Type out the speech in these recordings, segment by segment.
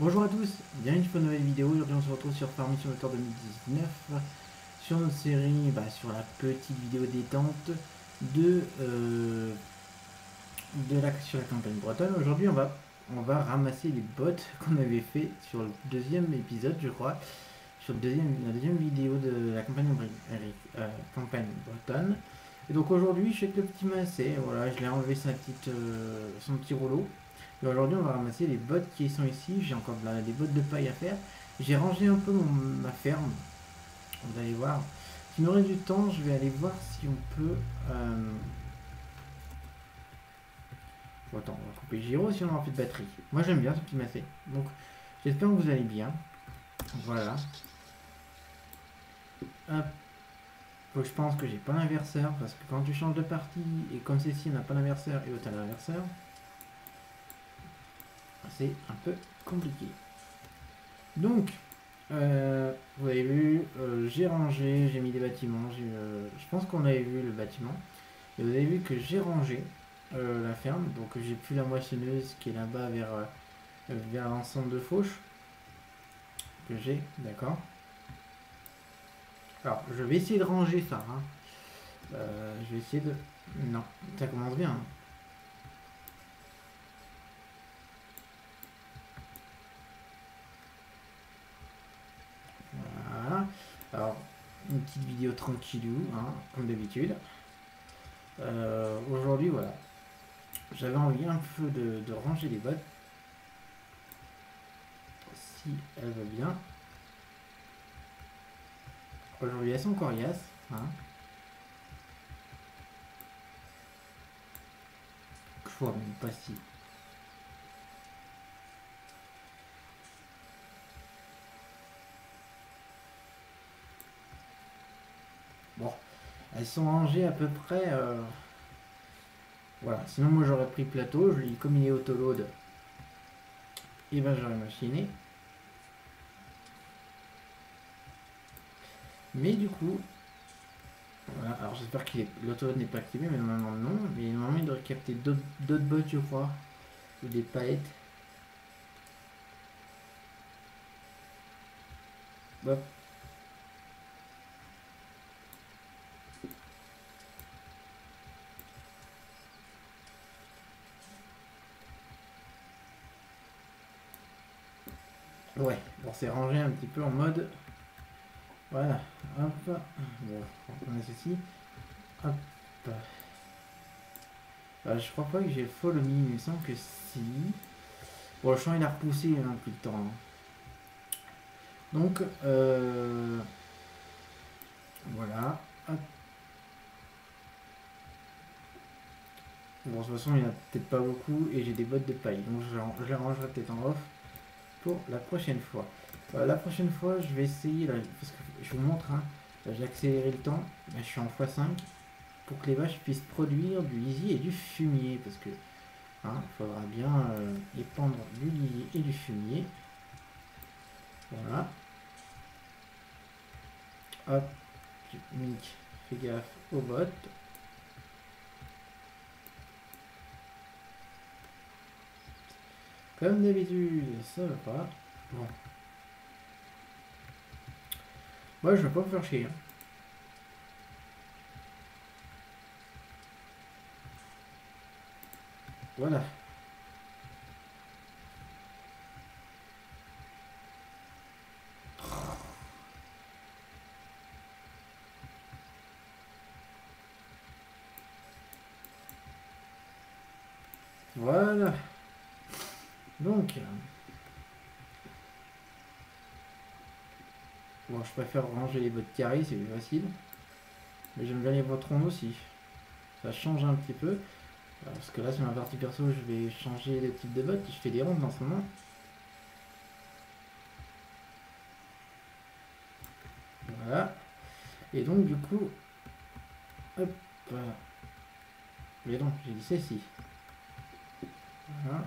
Bonjour à tous, bienvenue sur une nouvelle vidéo. Aujourd'hui on se retrouve sur Farm Mission Motor 2019 sur notre série, bah, sur la petite vidéo détente de, euh, de la, sur la campagne bretonne. Aujourd'hui on va, on va ramasser les bottes qu'on avait fait sur le deuxième épisode je crois, sur le deuxième, la deuxième vidéo de la campagne, euh, campagne bretonne. Et donc aujourd'hui je fais que le petit massé, voilà, je l'ai enlevé sa petite, euh, son petit rouleau. Aujourd'hui, on va ramasser les bottes qui sont ici. J'ai encore des bottes de paille à faire. J'ai rangé un peu ma ferme. Vous allez voir. S'il me reste du temps, je vais aller voir si on peut... Euh... attends, on va couper gyro si on a plus de batterie. Moi, j'aime bien ce petit massé. Donc, j'espère que vous allez bien. Voilà. Hop. je pense que j'ai pas l'inverseur parce que quand tu changes de partie et comme ceci on n'a pas l'inverseur et l'autre a l'inverseur, c'est un peu compliqué. Donc, euh, vous avez vu, euh, j'ai rangé, j'ai mis des bâtiments. Euh, je pense qu'on avait vu le bâtiment. Et vous avez vu que j'ai rangé la ferme. Donc j'ai plus la moissonneuse qui est là-bas vers, vers l'ensemble de fauche. Que j'ai, d'accord. Alors, je vais essayer de ranger ça. Hein. je vais essayer de... Non, ça commence bien. Hein. Alors, une petite vidéo tranquillou, hein, comme d'habitude. Euh, aujourd'hui, voilà. J'avais envie un peu de, ranger les bottes. Si elle va bien. Aujourd'hui, elles sont coriaces. Hein. Je vois même pas si Bon, elles sont rangées à peu près. Euh, voilà, sinon moi j'aurais pris plateau, je lui comme il est autoload, et ben j'aurais machiné. Mais du coup, alors j'espère que l'autoload n'est pas activé, mais normalement non. Mais normalement il devrait capter d'autres bottes, je crois, ou des paillettes. Ouais, bon, c'est rangé un petit peu en mode. Voilà, hop. On a ceci. Hop. Euh, je crois pas que j'ai le follow me, il semble que si. Bon, le champ il a repoussé un peu de temps. Hein. Donc, euh, voilà. Hop. Bon, de toute façon, il n'y en a peut-être pas beaucoup et j'ai des bottes de paille. Donc, je, je les rangerai peut-être en off pour la prochaine fois. Euh, la prochaine fois, je vais essayer, parce que je vous montre, hein, j'ai accéléré le temps, je suis en x5, pour que les vaches puissent produire du lisier et du fumier, parce que il hein, faudra bien euh, épandre du lisier et du fumier. Voilà. Hop, Mick, fais gaffe aux bottes. Comme d'habitude, ça va pas. Bon. Moi, je vais pas me faire chier. Hein. Voilà. Voilà. Donc, bon, je préfère ranger les bottes carrées, c'est plus facile. Mais j'aime bien les bottes rondes aussi. Ça change un petit peu. Parce que là, sur ma partie perso, je vais changer les types de bottes. Je fais des rondes en ce moment. Voilà. Et donc, du coup, hop. Mais non, j'ai dit ceci. Voilà.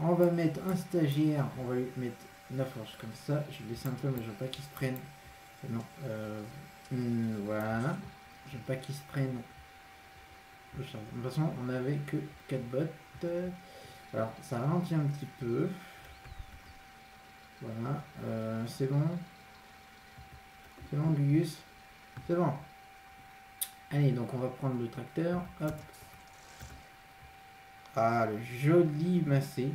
On va mettre un stagiaire, on va lui mettre 9 forges comme ça. Je vais laisser un peu, mais je veux pas qu'il se prenne. Non, euh, hmm, voilà. Je veux pas qu'il se prenne. De toute façon, on n'avait que 4 bottes. Alors, ça ralentit un petit peu. Voilà, euh, c'est bon. C'est bon, Gugus C'est bon. Allez, donc on va prendre le tracteur. Hop. Ah, le joli massé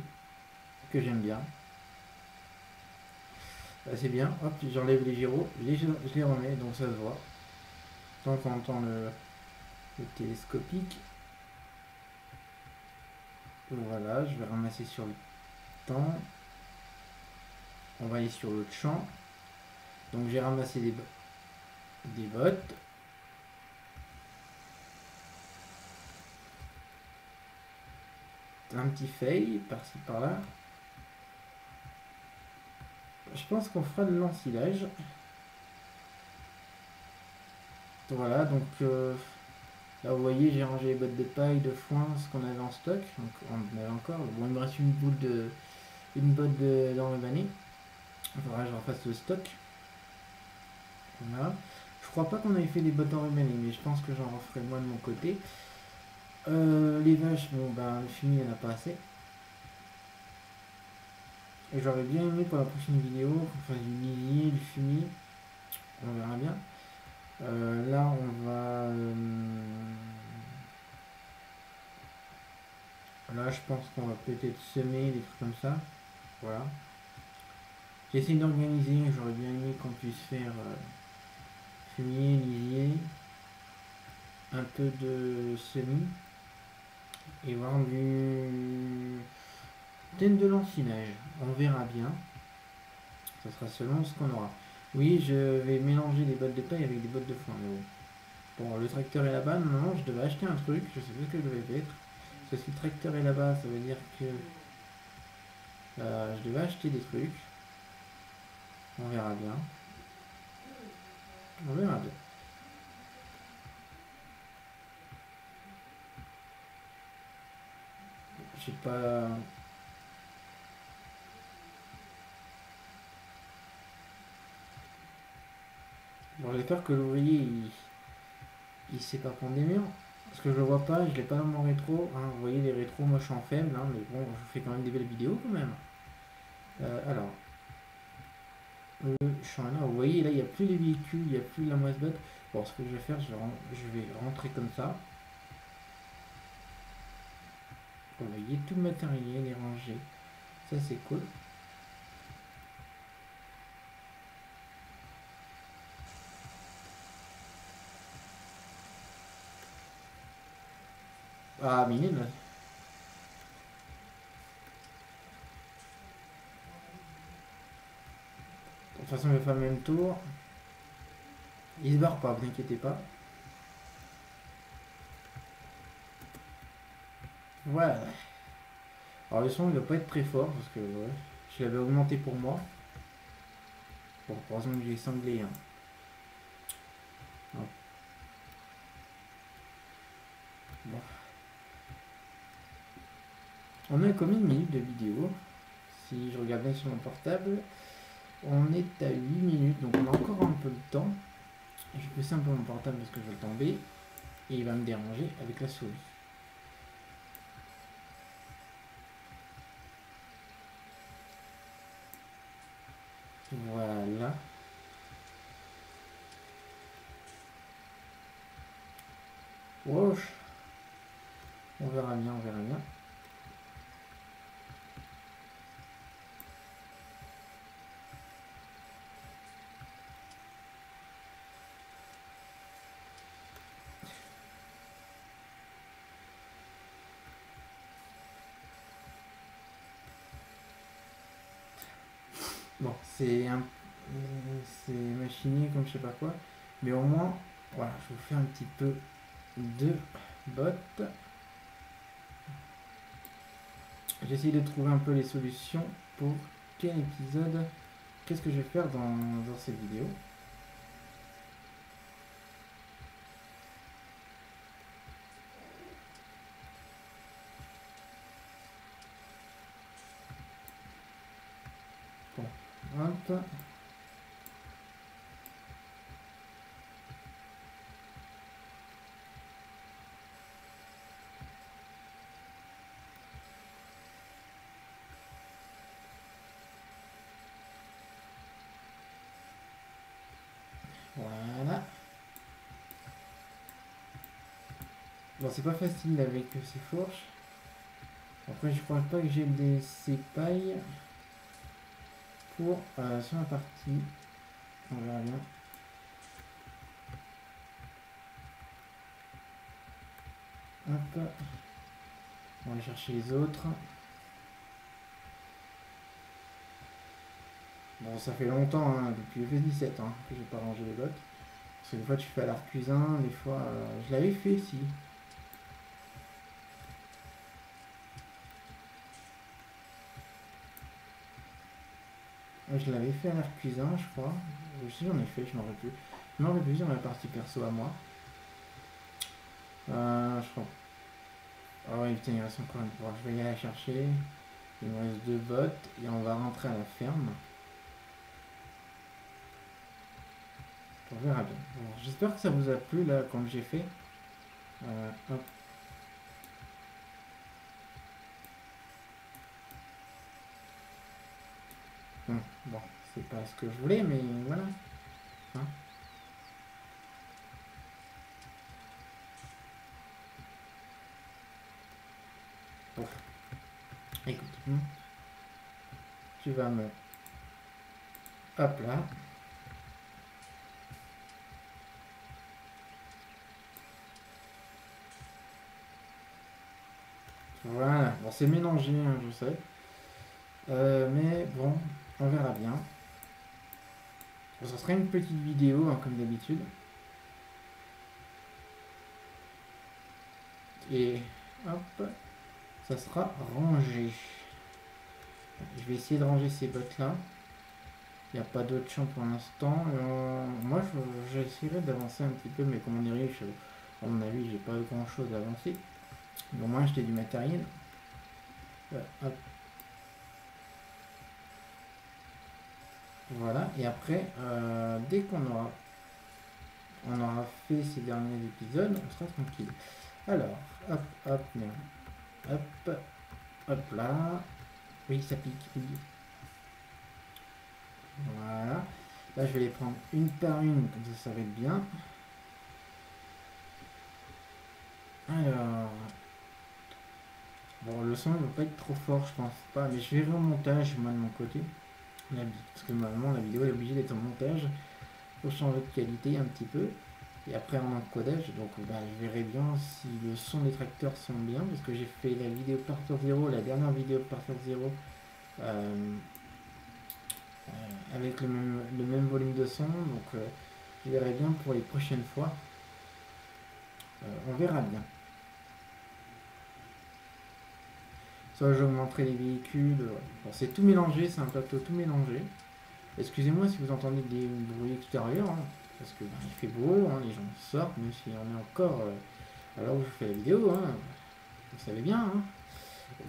que j'aime bien. C'est bien. Hop, j'enlève les gyros. Je les, je les remets, donc ça se voit. Tant on entend le, le télescopique. Voilà, je vais ramasser sur le temps. On va aller sur l'autre champ. Donc j'ai ramassé des, des bottes. Un petit feuille par-ci par-là. Je pense qu'on fera de l'ensilage. Voilà, donc euh, là vous voyez j'ai rangé les bottes de paille, de foin, ce qu'on avait en stock. Donc on avait encore. Bon il me reste une boule de une botte de faudra que je refasse le stock. Voilà. Je crois pas qu'on avait fait des bottes enrubannés, mais je pense que j'en referai moi de mon côté. Euh, les vaches, bon ben le fumier il n'y en a pas assez. Et j'aurais bien aimé pour la prochaine vidéo qu'on fasse du millier, du fumier. On verra bien. Euh, là on va. euh, Là je pense qu'on va peut-être semer des trucs comme ça. Voilà. J'essaie d'organiser, j'aurais bien aimé qu'on puisse faire euh, fumier, lisier, un peu de semis et voir du de l'encinage. On verra bien. Ça sera selon ce qu'on aura. Oui, je vais mélanger les bottes de paille avec des bottes de foin. mais bon. Le tracteur est là-bas. Normalement, je devais acheter un truc. Je sais pas ce que je devais mettre. Parce que si le tracteur est là-bas, ça veut dire que euh, je devais acheter des trucs. On verra bien. On verra bien. Je sais pas. Bon, j'espère que l'ouvrier il, il sait pas prendre des murs. Parce que je le vois pas, je l'ai pas dans mon rétro. hein. Vous voyez les rétros, moi je suis en faible, hein, mais bon, je fais quand même des belles vidéos quand même. Euh, alors, le champ là, vous voyez là il n'y a plus les véhicules, il n'y a plus la moisse botte. Bon, ce que je vais faire, je je vais rentrer comme ça. Vous voyez, tout le matériel est rangé. Ça c'est cool. Ah, minime. De toute façon, il va faire le même tour. Il se barre pas, vous inquiétez pas. Voilà. Alors le son il va pas être très fort parce que je l'avais augmenté pour moi. Bon, heureusement que j'ai sanglé. Hein. Hop. Bon. On a combien de minutes de vidéo Si je regarde bien sur mon portable, on est à 8 minutes, donc on a encore un peu de temps. Je vais peu mon portable parce que je vais le tomber et il va me déranger avec la souris. Voilà. Wesh. On verra bien, on verra bien. Bon, c'est un... c'est machiné comme je sais pas quoi. Mais au moins, voilà, je vous fais un petit peu de bottes. J'essaie de trouver un peu les solutions pour quel épisode, qu'est-ce que je vais faire dans, dans cette vidéo. Hop. Voilà. Bon, c'est pas facile avec ces fourches. Après, je crois pas que j'ai des pailles pour euh, sur la partie. On verra bien. Hop. On va chercher les autres. Bon, ça fait longtemps, hein, depuis le 17 hein, que j'ai pas rangé les bottes. Parce que des fois tu fais à l'art cuisine, des fois... Euh, je l'avais fait, si. Je l'avais fait à l'art cuisine, je crois. Si j'en ai fait, je m'en rappelle plus. Je m'en rappelle plus dans la partie perso à moi. Euh, je crois. Ah ouais, putain, il reste encore une fois. Je vais y aller chercher. Il me reste deux bottes et on va rentrer à la ferme. On verra bien. J'espère que ça vous a plu là comme j'ai fait. Euh, hop. Bon, c'est pas ce que je voulais, mais voilà. Hein Écoute, hum. tu vas me... Hop là. Voilà, bon c'est mélangé, hein, je sais. Euh, mais bon, on verra bien. ça sera une petite vidéo, hein, comme d'habitude. Et hop, ça sera rangé. Je vais essayer de ranger ces bottes-là. Il n'y a pas d'autre champ pour l'instant. Euh, moi, j'essaierai d'avancer un petit peu, mais comme on est riche, à mon avis, j'ai pas grand chose à avancer. Au moins acheter du matériel. Voilà, et après, euh, dès qu'on aura, on aura fait ces derniers épisodes, on sera tranquille. Alors, hop, hop. Hop, hop là. Oui, ça pique, Voilà. Là, je vais les prendre une par une, comme ça, ça va être bien. Alors, Bon, le son ne va pas être trop fort, je pense pas, mais je verrai au montage, moi de mon côté. Parce que normalement, la vidéo est obligée d'être en montage. pour changer de qualité un petit peu. Et après en encodage, donc bah, je verrai bien si le son des tracteurs sont bien, parce que j'ai fait la vidéo Parter 0, la dernière vidéo Parter 0, euh, euh, avec le même, volume de son, donc euh, je verrai bien pour les prochaines fois. on verra bien. Soit j'augmenterai les véhicules. c'est tout mélangé, c'est un plateau tout mélangé. Excusez-moi si vous entendez des bruits extérieurs, hein, parce que ben, il fait beau, hein, les gens sortent, même si on est encore euh, alors où je fais la vidéo, hein, vous savez bien.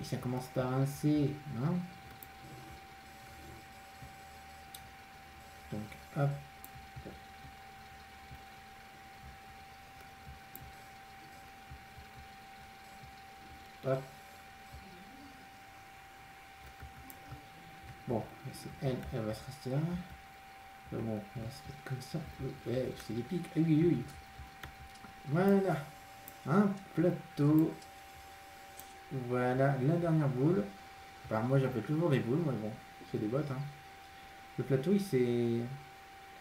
Et ça commence par un C. Donc, hop. Hop. Bon, elle, elle va se rester là. bon, on va se mettre comme ça. C'est des pics. Oui, oui. Voilà. Un plateau. Voilà, la dernière boule. Moi j'appelle toujours des boules, mais bon, c'est des bottes. Hein. Le plateau il s'est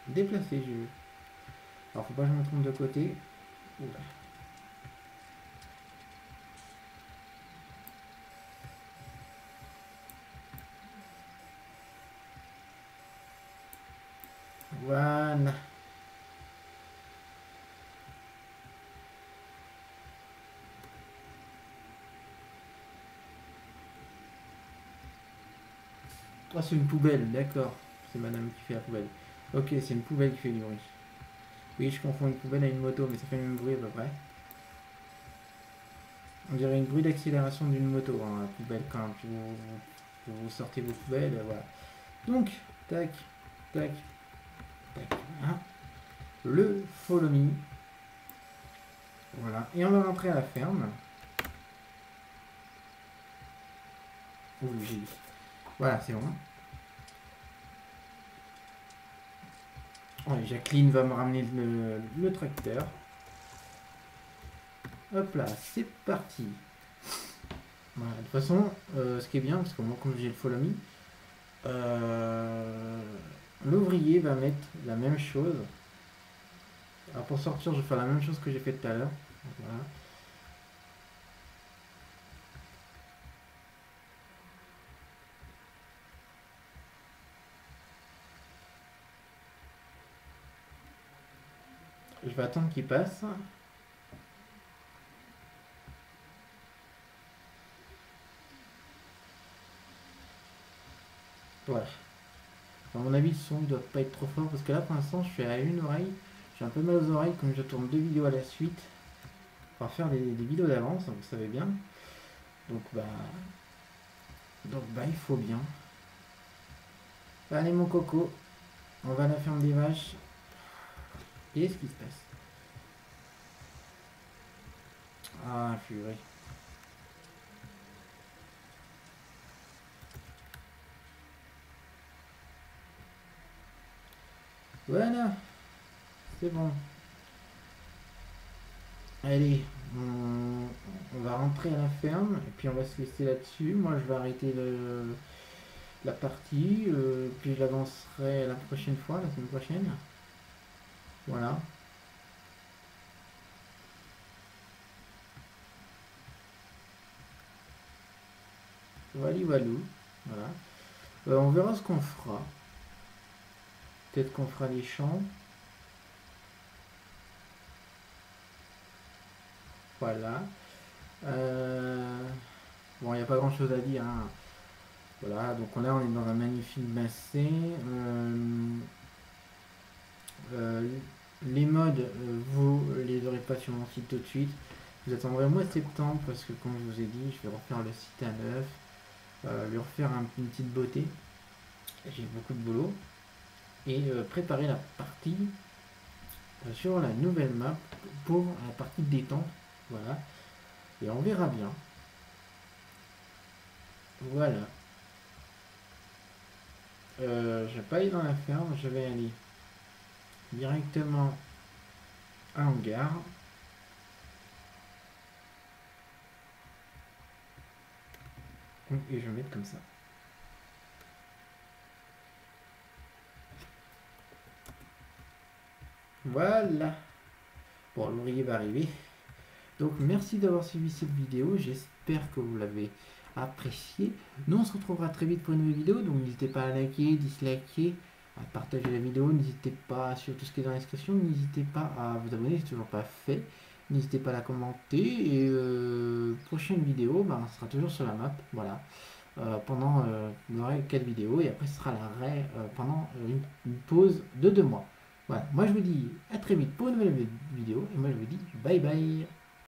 déplacé, j'ai vu. Alors faut pas que je me trompe de côté. Oula. Ah, c'est une poubelle, d'accord. C'est madame qui fait la poubelle. Ok, c'est une poubelle qui fait du bruit. Oui, je confonds une poubelle à une moto, mais ça fait le même bruit à peu près. On dirait une bruit d'accélération d'une moto, hein, la poubelle, quand vous, vous sortez vos poubelles, voilà. Donc, tac, tac, Hein. le follow me. Voilà. Et on va rentrer à la ferme. Voilà, c'est bon. Ouais, Jacqueline va me ramener le, tracteur. Hop là, c'est parti. de toute façon, euh, ce qui est bien, parce que moi, comme j'ai le follow me, euh, l'ouvrier va mettre la même chose. Alors pour sortir, je vais faire la même chose que j'ai fait tout à l'heure. Je vais attendre qu'il passe. Voilà. À mon avis, le son ne doit pas être trop fort parce que là, pour l'instant, je suis à une oreille. J'ai un peu mal aux oreilles comme je tourne deux vidéos à la suite. Va faire des, vidéos d'avance, vous savez bien. Donc, bah. Donc, bah, il faut bien. Allez, mon coco. On va à la ferme des vaches. Qu'est-ce qui se passe? Ah, purée. Voilà. C'est bon. Allez, on, va rentrer à la ferme et puis on va se laisser là-dessus. Moi, je vais arrêter le, la partie, euh, puis je la prochaine fois, la semaine prochaine. Voilà. Voilà, voilà. Voilà. Euh, on verra ce qu'on fera. Peut-être qu'on fera les champs. Voilà. Euh, bon, il n'y a pas grand chose à dire. Hein. Voilà, donc là on est dans un magnifique bassin. Euh, les modes, euh, vous les aurez pas sur mon site tout de suite. Vous attendrez au mois de septembre parce que comme je vous ai dit, je vais refaire le site à neuf, euh, lui refaire une petite beauté. J'ai beaucoup de boulot. Et euh, préparer la partie sur la nouvelle map pour la partie détente. Voilà. Et on verra bien. Voilà. je vais pas aller dans la ferme, je vais aller directement à hangar. Et je vais mettre comme ça. Voilà. Bon, l'ouvrier va arriver. Donc, merci d'avoir suivi cette vidéo. J'espère que vous l'avez apprécié. Nous, on se retrouvera très vite pour une nouvelle vidéo. Donc, n'hésitez pas à liker, disliker à partager la vidéo, n'hésitez pas sur tout ce qui est dans la description, n'hésitez pas à vous abonner si toujours pas fait, n'hésitez pas à la commenter et euh, prochaine vidéo, bah, sera toujours sur la map, voilà. Euh, pendant euh, vous aurez 4 vidéos et après ce sera l'arrêt pendant une, pause de deux mois. Voilà, moi je vous dis à très vite pour une nouvelle vidéo et moi je vous dis bye bye